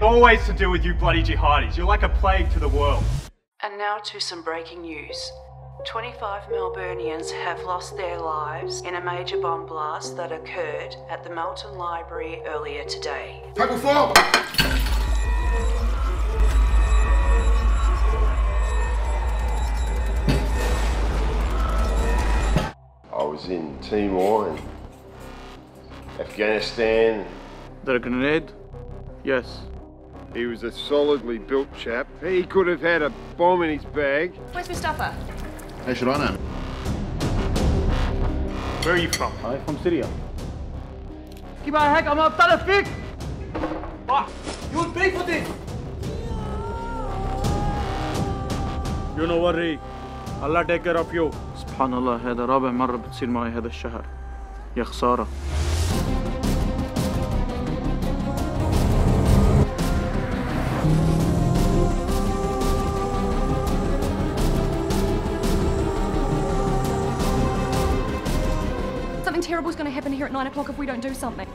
Always to do with you bloody jihadis. You're like a plague to the world. And now to some breaking news. 25 Melburnians have lost their lives in a major bomb blast that occurred at the Melton Library earlier today. People fall! I was in Timor and Afghanistan. There a grenade? Yes. He was a solidly built chap. He could have had a bomb in his bag. Where's Mustafa? How should I know? Where are you from? I'm from Syria. You know worry. Allah take care of you. سبحان الله هذا رابع مرة بتصير معي هذا الشهر يا خسارة Something terrible's going to happen here at 9 o'clock if we don't do something.